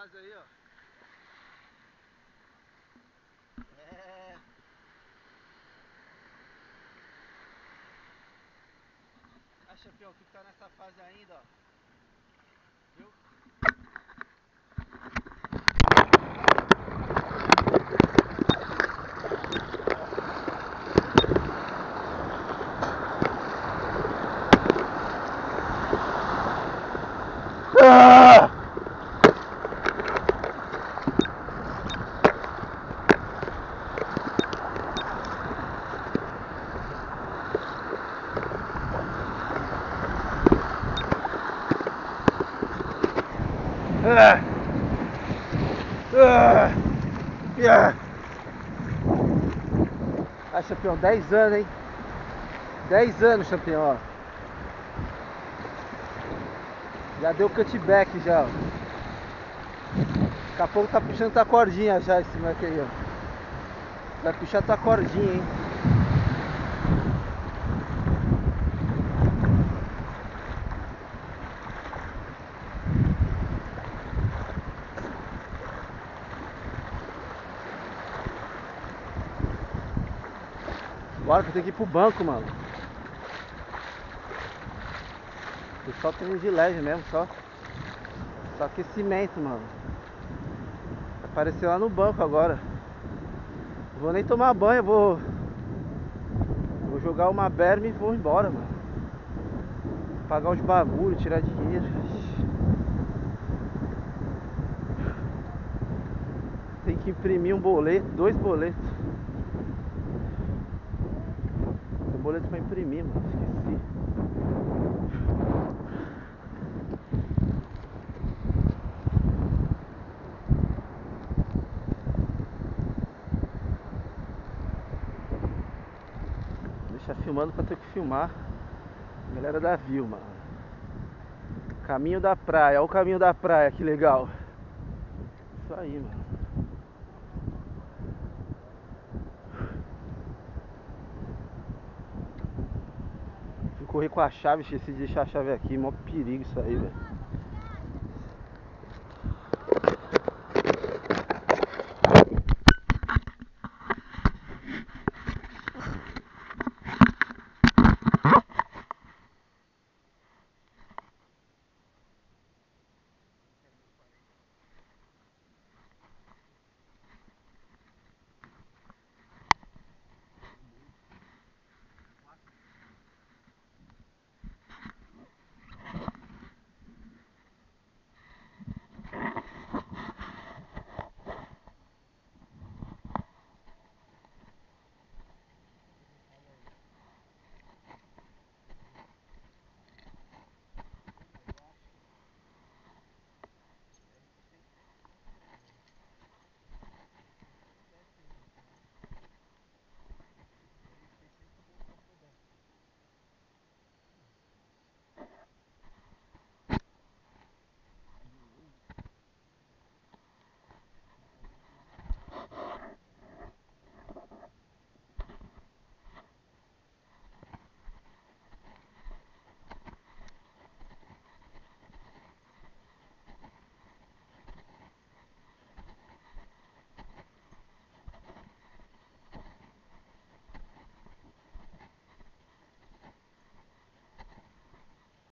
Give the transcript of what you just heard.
fase aí, ó. É. Ah, que tá nessa fase ainda, ó. Viu? Ah! Ah! Ah! Ah! Ah, campeão, 10 anos, hein? 10 anos, campeão, ó. Já deu cutback já, ó. Daqui a pouco tá puxando tua cordinha já esse moleque aí, ó. Vai puxar tua cordinha, hein? Bora que eu tenho que ir pro banco, mano. Tô só treino de leve mesmo, só. Só aquecimento, mano. Apareceu lá no banco agora. Vou nem tomar banho, vou. Vou jogar uma berma e vou embora, mano. Pagar os bagulho, tirar dinheiro. Tem que imprimir um boleto, dois boletos. Tem boleto pra imprimir, mano. Esqueci. Deixa filmando pra ter que filmar. Galera da Viu, mano. Caminho da praia, olha o caminho da praia, que legal. Isso aí, mano. Correr com a chave, esqueci de deixar a chave aqui, mó perigo isso aí, velho.